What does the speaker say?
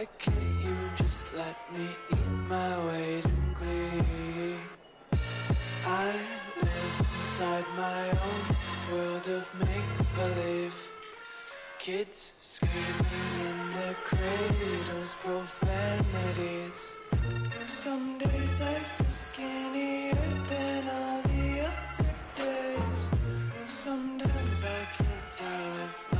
Why can't you just let me eat my weight in glee? I live inside my own world of make-believe. Kids screaming in their cradles, profanities. Some days I feel skinnier than all the other days. Sometimes I can't tell if